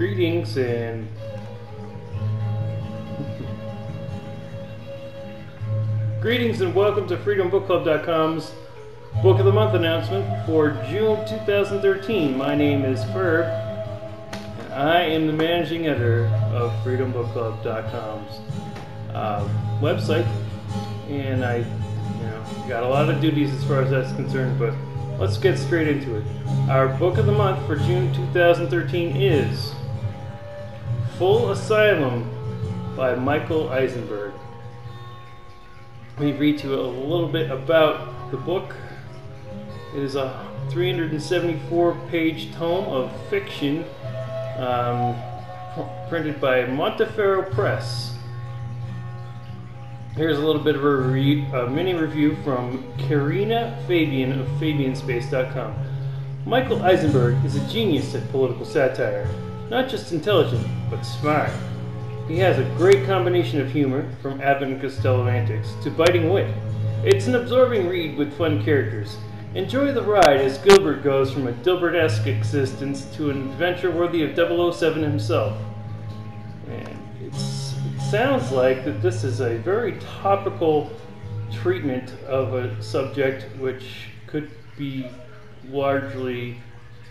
Greetings and Greetings and welcome to FreedomBookClub.com's Book of the Month announcement for June 2013. My name is Ferb, and I am the managing editor of FreedomBookClub.com's uh, website, and I, you know, got a lot of duties as far as that's concerned. But let's get straight into it. Our Book of the Month for June 2013 is Full Asylum by Michael Eisenberg. Let me read to you a little bit about the book. It is a 374 page tome of fiction um, printed by Montefiore Press. Here's a little bit of a, re- a mini review from Karina Fabian of Fabianspace.com. Michael Eisenberg is a genius at political satire. Not just intelligent, but smart. He has a great combination of humor, from Abbott and Costello antics to biting wit. It's an absorbing read with fun characters. Enjoy the ride as Gilbert goes from a Dilbert-esque existence to an adventure worthy of 007 himself. And it sounds like that this is a very topical treatment of a subject which could be largely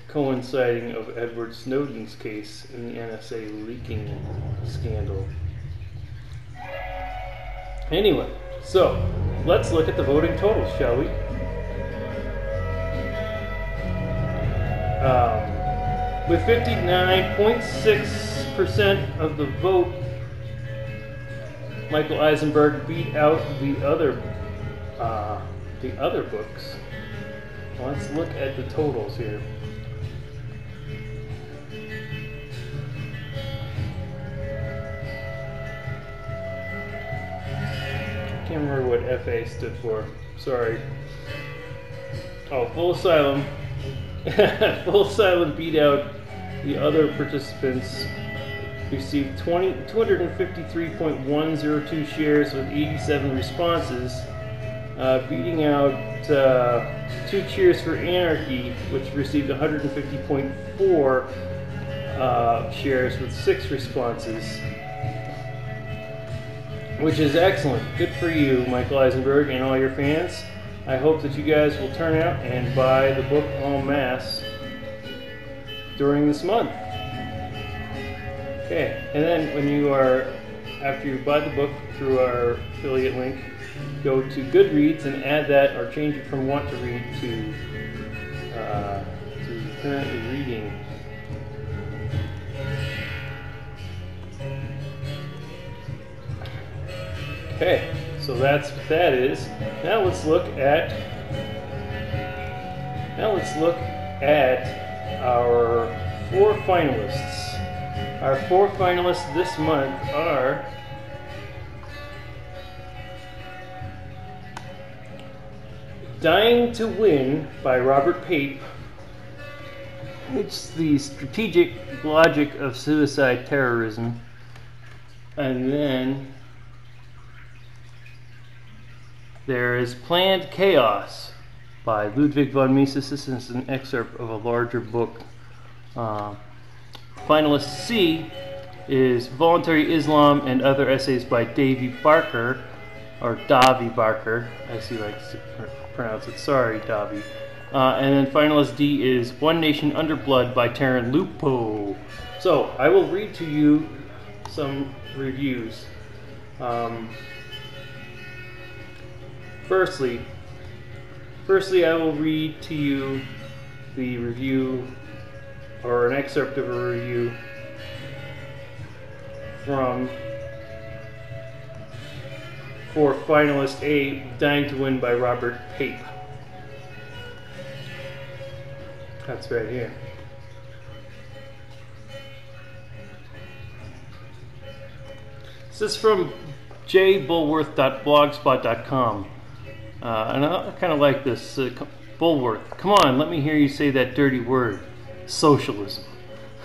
coinciding of Edward Snowden's case in the NSA leaking scandal. Anyway, so let's look at the voting totals, shall we? Um, with 59.6% of the vote, Michael Eisenberg beat out the other uh, the other books. Let's look at the totals here. Can't remember what FA stood for. Sorry. Oh, Full Asylum. Full Asylum beat out the other participants. Received 20, 253.102 shares with 87 responses, uh, beating out uh, Two Cheers for Anarchy, which received 150.4 uh, shares with six responses which is excellent. Good for you, Michael Eisenberg, and all your fans. I hope that you guys will turn out and buy the book en masse during this month. Okay, and then when you are, after you buy the book through our affiliate link, go to Goodreads and add that or change it from want to read to, uh, to currently reading. Okay, so that's what that is. Now let's look at now let's look at our four finalists. Our four finalists this month are Dying to Win by Robert Pape. It's the strategic logic of suicide terrorism. And then there is Planned Chaos by Ludwig von Mises. This is an excerpt of a larger book. Uh, finalist C is Voluntary Islam and Other Essays by Davy Barker, or Davy Barker, as he likes to pr pronounce it. Sorry, Davy. Uh, and then finalist D is One Nation Under Blood by Taryn Lupo. So I will read to you some reviews. Um, Firstly, firstly, I will read to you the review or an excerpt of a review from for finalist A, Dying to Win by Robert Pape. That's right here. This is from jbulworth.blogspot.com. Uh, and I, kind of like this. Uh, Bulworth, come on, let me hear you say that dirty word socialism.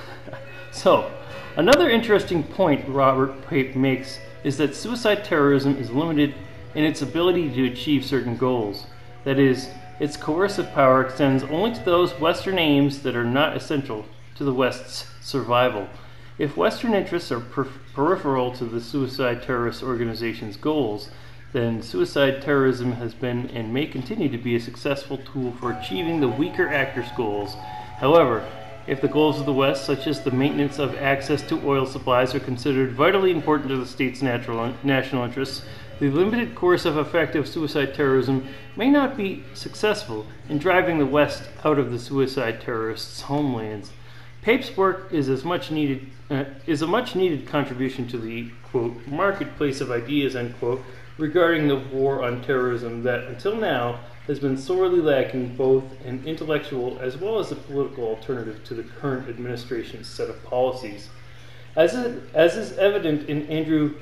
so, another interesting point Robert Pape makes is that suicide terrorism is limited in its ability to achieve certain goals. That is, its coercive power extends only to those Western aims that are not essential to the West's survival. If Western interests are per- peripheral to the suicide terrorist organization's goals, then suicide terrorism has been and may continue to be a successful tool for achieving the weaker actors' goals. However, if the goals of the West, such as the maintenance of access to oil supplies, are considered vitally important to the state's natural, national interests, the limited course of effective suicide terrorism may not be successful in driving the West out of the suicide terrorists' homelands. Pape's work is as much needed uh, is a much needed contribution to the quote marketplace of ideas end quote regarding the war on terrorism that until now has been sorely lacking both an intellectual as well as a political alternative to the current administration's set of policies. As, it, as is evident in Andrew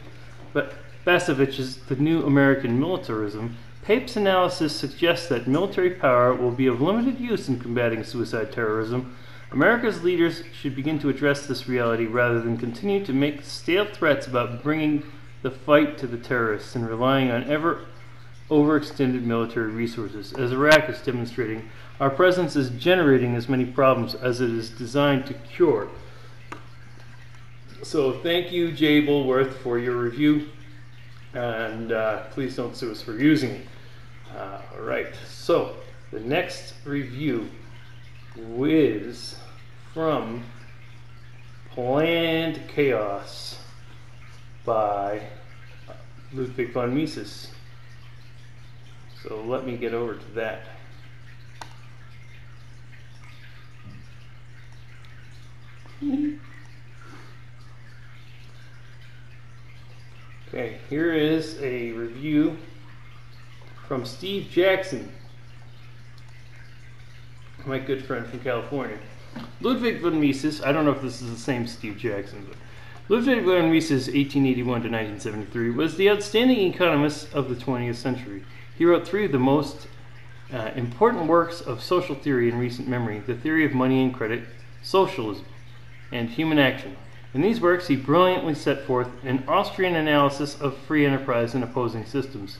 Bacevich's The New American Militarism, Pape's analysis suggests that military power will be of limited use in combating suicide terrorism. America's leaders should begin to address this reality rather than continue to make stale threats about bringing the fight to the terrorists and relying on ever overextended military resources. As Iraq is demonstrating, our presence is generating as many problems as it is designed to cure. So, thank you, Jay Bulworth, for your review, and uh, please don't sue us for using it. Uh, all right, so the next review is from Planned Chaos by Ludwig von Mises. So let me get over to that. okay, here is a review from Steve Jackson, my good friend from California. Ludwig von Mises, I don't know if this is the same Steve Jackson, but Ludwig von Mises, 1881 to 1973, was the outstanding economist of the 20th century. He wrote three of the most uh, important works of social theory in recent memory The Theory of Money and Credit, Socialism, and Human Action. In these works, he brilliantly set forth an Austrian analysis of free enterprise and opposing systems.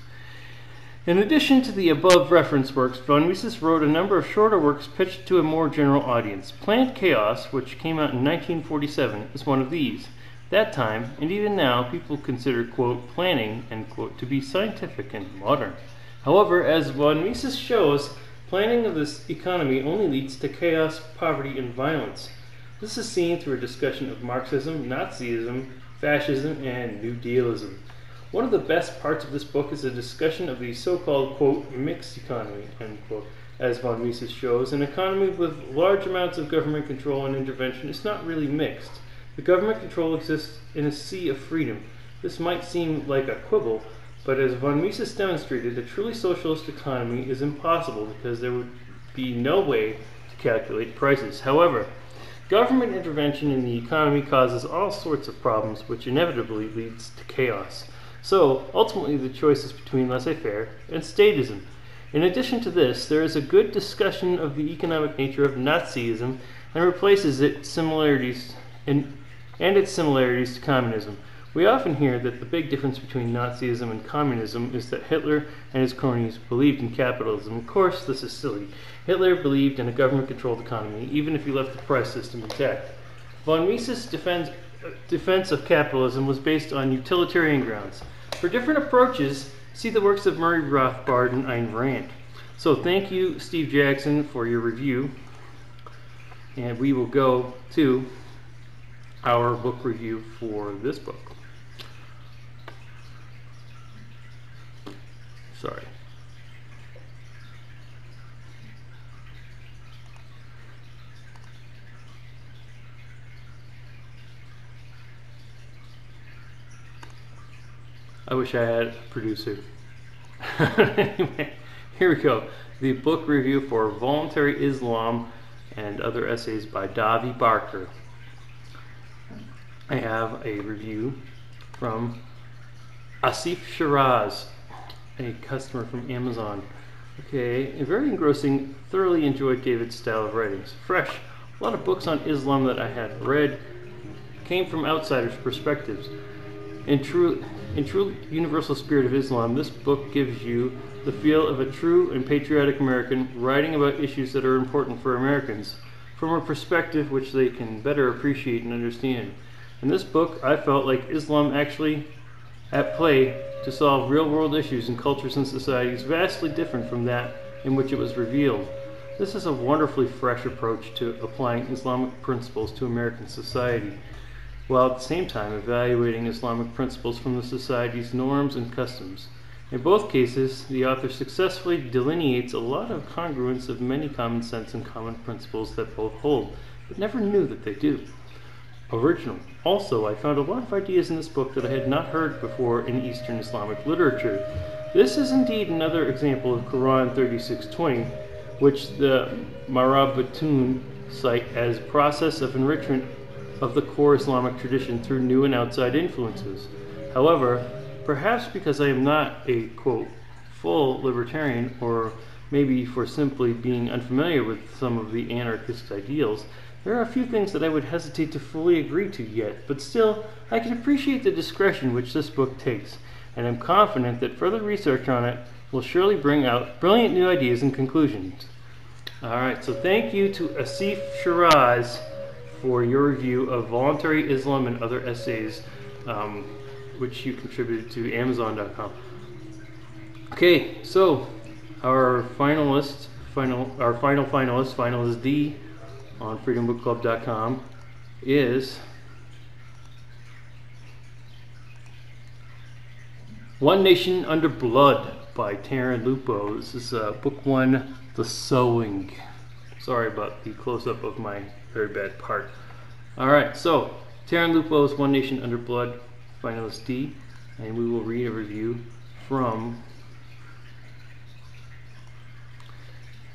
In addition to the above reference works, von Mises wrote a number of shorter works pitched to a more general audience. Planned Chaos, which came out in 1947, is one of these. That time, and even now, people consider, quote, planning, end quote, to be scientific and modern. However, as von Mises shows, planning of this economy only leads to chaos, poverty, and violence. This is seen through a discussion of Marxism, Nazism, fascism, and New Dealism. One of the best parts of this book is a discussion of the so-called, quote, mixed economy, end quote. As von Mises shows, an economy with large amounts of government control and intervention is not really mixed. The government control exists in a sea of freedom. This might seem like a quibble, but as von Mises demonstrated, a truly socialist economy is impossible because there would be no way to calculate prices. However, government intervention in the economy causes all sorts of problems, which inevitably leads to chaos. So, ultimately, the choice is between laissez faire and statism. In addition to this, there is a good discussion of the economic nature of Nazism and replaces its similarities in, and its similarities to communism. We often hear that the big difference between Nazism and communism is that Hitler and his cronies believed in capitalism. Of course, this is silly. Hitler believed in a government controlled economy, even if he left the price system intact. Von Mises' defense, defense of capitalism was based on utilitarian grounds. For different approaches, see the works of Murray Rothbard and Ayn Rand. So, thank you, Steve Jackson, for your review. And we will go to our book review for this book. Sorry. I wish I had a producer. anyway, here we go. The book review for Voluntary Islam and Other Essays by Davi Barker. I have a review from Asif Shiraz a customer from Amazon. Okay, a very engrossing, thoroughly enjoyed David's style of writings. Fresh, a lot of books on Islam that I had read came from outsiders' perspectives. In true, in true universal spirit of Islam, this book gives you the feel of a true and patriotic American writing about issues that are important for Americans from a perspective which they can better appreciate and understand. In this book, I felt like Islam actually at play to solve real world issues in cultures and societies vastly different from that in which it was revealed. This is a wonderfully fresh approach to applying Islamic principles to American society, while at the same time evaluating Islamic principles from the society's norms and customs. In both cases, the author successfully delineates a lot of congruence of many common sense and common principles that both hold, but never knew that they do. Original. Also, I found a lot of ideas in this book that I had not heard before in Eastern Islamic literature. This is indeed another example of Quran 3620, which the Marabitun cite as process of enrichment of the core Islamic tradition through new and outside influences. However, perhaps because I am not a quote full libertarian or maybe for simply being unfamiliar with some of the anarchist ideals, there are a few things that I would hesitate to fully agree to yet, but still, I can appreciate the discretion which this book takes, and I'm confident that further research on it will surely bring out brilliant new ideas and conclusions. Alright, so thank you to Asif Shiraz for your review of Voluntary Islam and Other Essays, um, which you contributed to Amazon.com. Okay, so our finalist, final, our final finalist, finalist D, on freedombookclub.com is One Nation Under Blood by Taryn Lupo. This is uh, book one, The Sowing. Sorry about the close up of my very bad part. Alright, so Taryn Lupo's One Nation Under Blood, finalist D, and we will read a review from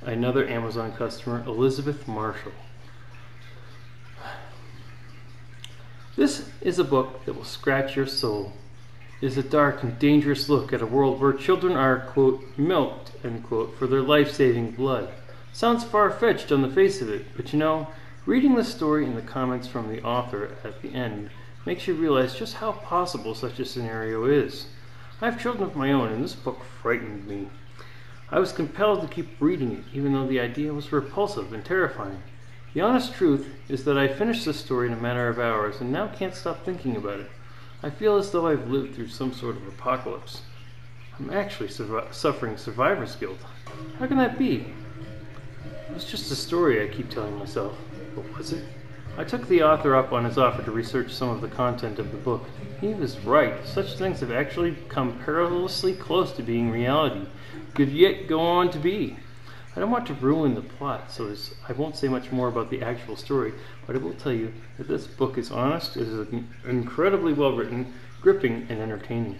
another Amazon customer, Elizabeth Marshall. This is a book that will scratch your soul. It is a dark and dangerous look at a world where children are, quote, milked, end quote, for their life saving blood. Sounds far fetched on the face of it, but you know, reading the story and the comments from the author at the end makes you realize just how possible such a scenario is. I have children of my own, and this book frightened me. I was compelled to keep reading it, even though the idea was repulsive and terrifying. The honest truth is that I finished this story in a matter of hours and now can't stop thinking about it. I feel as though I've lived through some sort of apocalypse. I'm actually suffering survivor's guilt. How can that be? It was just a story, I keep telling myself. But was it? I took the author up on his offer to research some of the content of the book. He was right. Such things have actually come perilously close to being reality, could yet go on to be. I don't want to ruin the plot, so I won't say much more about the actual story, but I will tell you that this book is honest, it is incredibly well written, gripping, and entertaining.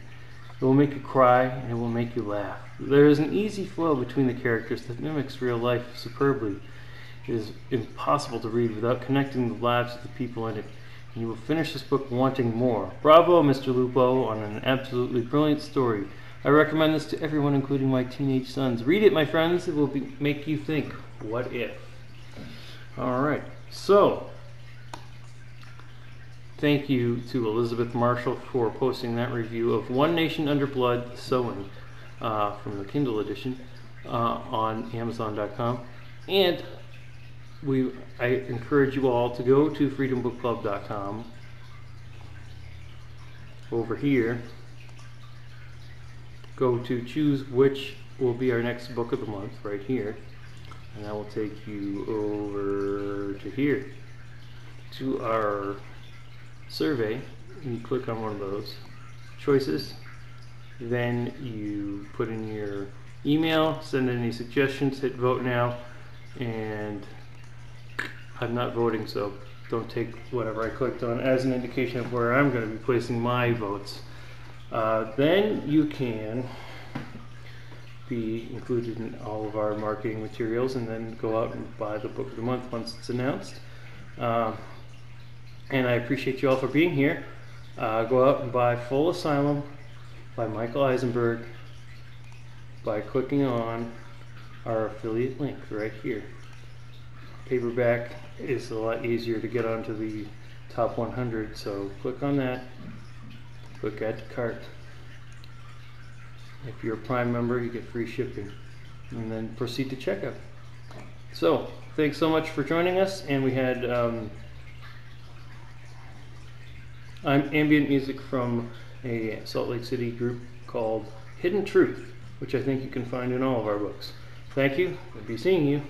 It will make you cry, and it will make you laugh. There is an easy flow between the characters that mimics real life superbly. Is impossible to read without connecting the lives of the people in it, and you will finish this book wanting more. Bravo, Mr. Lupo, on an absolutely brilliant story I recommend this to everyone, including my teenage sons. Read it, my friends. It will be, make you think, what if? All right. So, thank you to Elizabeth Marshall for posting that review of One Nation Under Blood Sowing uh, from the Kindle edition uh, on Amazon.com. And we, I encourage you all to go to freedombookclub.com over here. Go to choose which will be our next book of the month right here. And that will take you over to here. To our survey you click on one of those choices. Then you put in your email send any suggestions hit vote now and I'm not voting so don't take whatever I clicked on as an indication of where I'm going to be placing my votes uh, then you can be included in all of our marketing materials and then go out and buy the book of the month once it's announced. Uh, and I appreciate you all for being here. Uh, go out and buy Full Asylum by Michael Eisenberg by clicking on our affiliate link right here. Paperback is a lot easier to get onto the top 100, so click on that Click add to cart. If you're a Prime member, you get free shipping. And then proceed to checkout. So, thanks so much for joining us. And we had um, I'm ambient music from a Salt Lake City group called Hidden Truth, which I think you can find in all of our books. Thank you. I'll be seeing you.